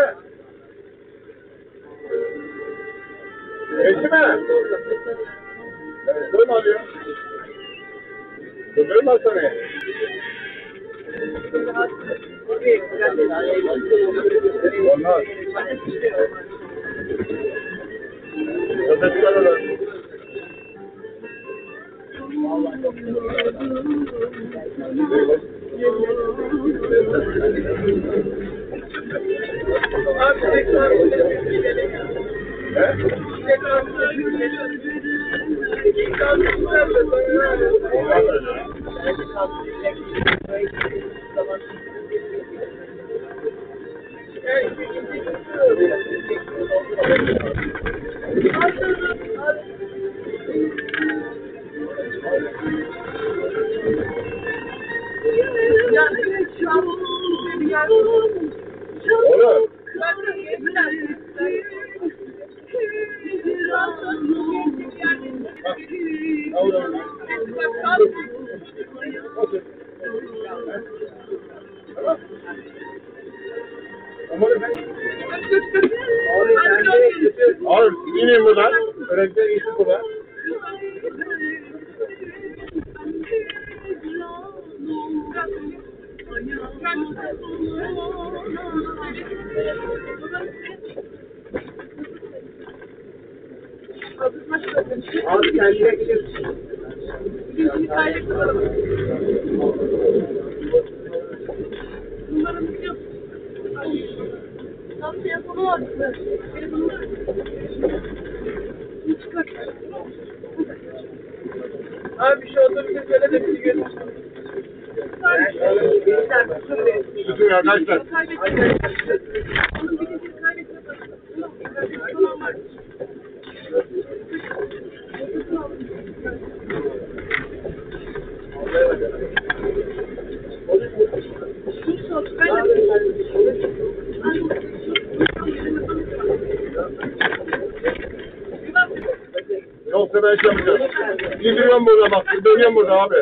mi? Geçti mi? Evet, durma alıyor. Durdurayım mı seni? Olmaz. Köpek çıkarırlar. Olmaz öyle. Abi ineyim buradan. Öğrenciler geçsin buradan. Abi kendine gidiyor. Abi bir şey oldu bir şey söyle de bizi görürsün. Tutun arkadaşlar. Yapacağım. İndiriyorum burada bak. Dönüyorum burada abi.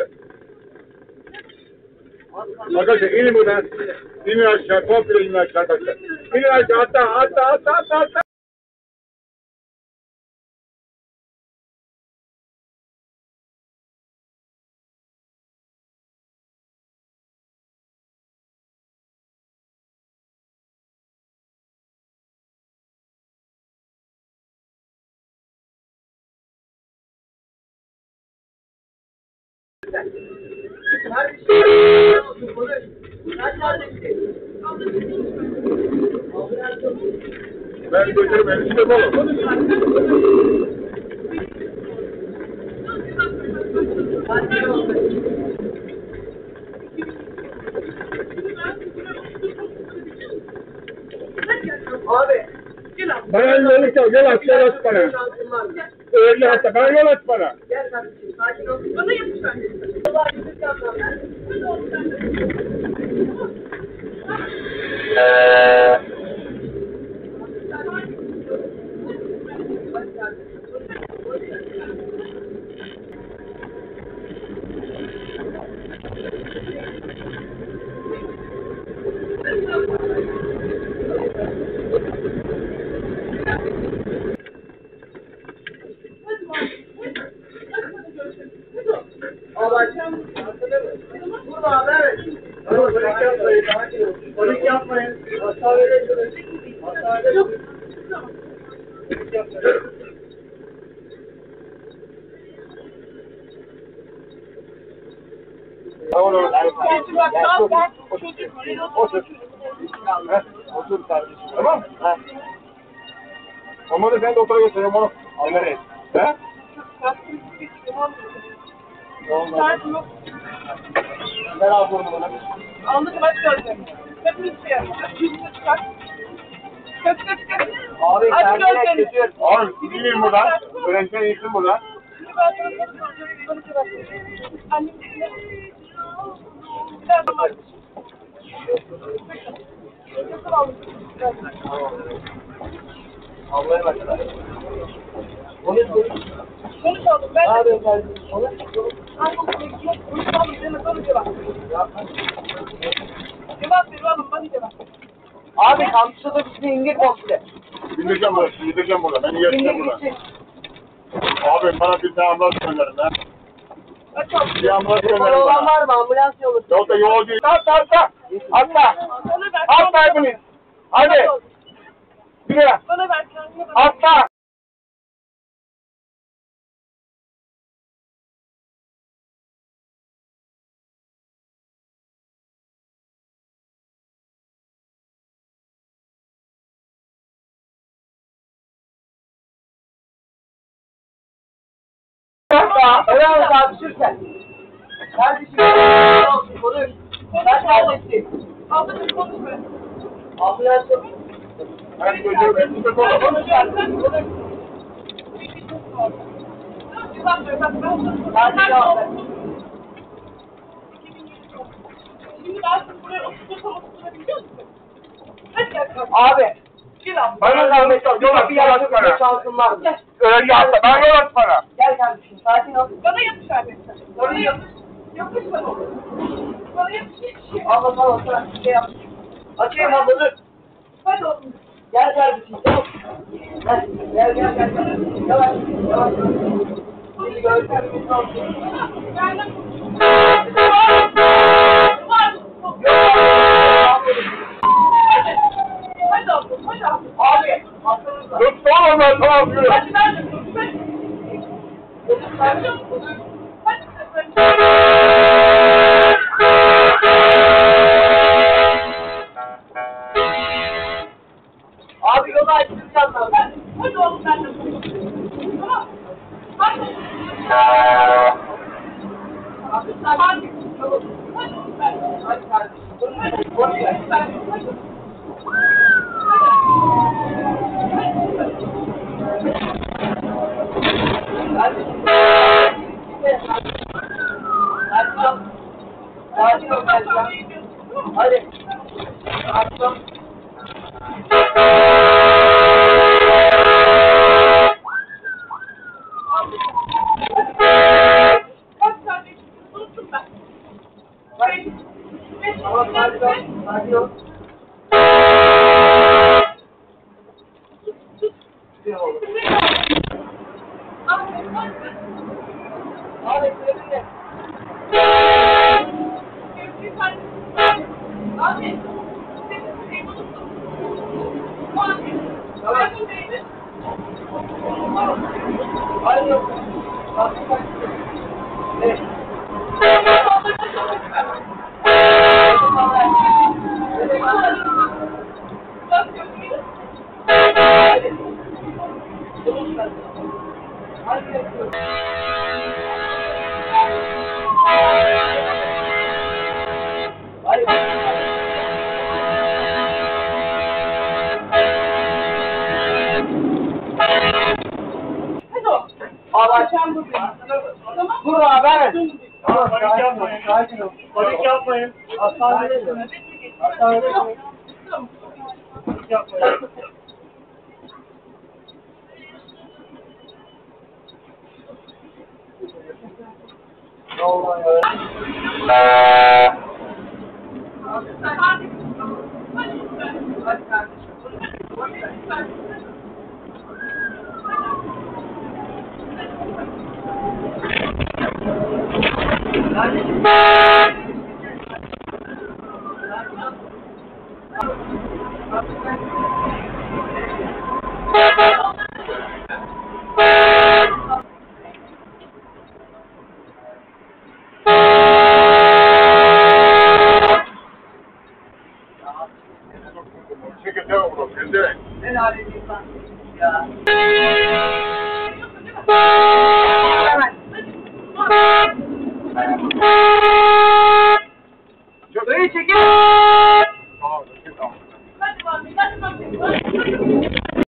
Arkadaşlar inin buradan. İnin aşağı. Komple inin aşağı arkadaşlar. İnin aşağı. Hatta hatta hatta hatta hatta. Ben götürüm enişte oğlum. Abi. Bana yol aç, yol aç, yol aç bana. Öyle hatta bana yol aç bana. Gel kardeşim sakin ol. Bana yapmışlar. Allah yüzük yapma. Allah Burada abi evet. Panik yapmayın. sakin olun. Panik yapmayın. Panik yapmayın. Tamam oğlum. Geçin bak sağ bak. Otur. Otur kardeşim. Tamam. Ha. Olmadı sen de otura götürüyorum onu. Nereye? He? Olmaz. Ver abi onu bana. Aldık maç göreceğim. Hepimiz şey yapacağız. Yüzünü çıkar. Kaç kaç kaç. Abi Aç kendine gözlerini. geçiyor. Abi inin buradan. Öğrenciler insin buradan. Şimdi ben sana soracağım. Bana cevap ver. Annem ne? Sen bak. Nasıl aldın? Allah'a emanet Konuş konuş. Konuş aldım. Ben de. yapıyorsun kardeşim? Konuş konuş. Abi kampüse de bizi indir komple. Bindireceğim burada, bindireceğim burada. Beni İndir geçeceğim burada. Abi bana bir tane ambulans gönderin lan. Bir ambulans gönderin olan bana. var mı? Ambulans yolu. Yoksa yolcu. Atla atla. Atla. Bana ver. Atla hepiniz. Hadi. Yürü. Bana ver kendine bak. Atla. Olsun abi sürsen. Kardeşim. olsun, Konuş. Sen kardeşsin. Ablacığım konuşma. Ambulans yok. Ben elimde kolu. Konuş kardeşim. Konuş. Ben Sen de ver. olsun. Şimdi ben buraya oturtursam oturtabiliyor musun? Hadi gel. Abi. Gel abla. Bana zahmet yok. Yol Bir yol yardım bana. Gel. Öyle atla. Ben yol aç bana. Gel kardeşim. Sakin ol. Bana yapış abi. Bana yapış. Yapış bana. Bana yapış. Yapış. Abla tamam sana bir şey yap. Açayım abla dur. Hadi oğlum. Gel kardeşim. Çabuk. Gel gel gel. gel. Yavaş yavaş. Seni görürsen bir olsun. Geldim. Hadi. Tamam ben tamam yürü. Hadi ben de. Hadi. Hadi. Hadi. Abi yolu açtıracağım ben. Hadi. Hadi oğlum ben de. Tamam. Hadi. Hadi. Hadi. Hadi oğlum ben de. Hadi kardeşim. Hadi. Ver. Hadi. Hadi. Kardeşim. Sakin ol. Sakin ol kardeşim. Hadi. Beş, Tamam sakin ol. Sakin ol. Bir oğlum. Abi seninle. Hadi Hadi. Hadi. Allah Dur abi evet. Tamam, panik yapmayın. Panik yapmayın. Hastaneye dönün. Hastaneye dönün. Panik yapmayın. Ne oldu ya? Hadi kardeşim. Kardeşim. Çekil devam bro. Gözde. Ben halledeyim ben. Ya. Çok Dayı çekil. Tamam. Tamam. Hadi bakalım, hadi bakalım.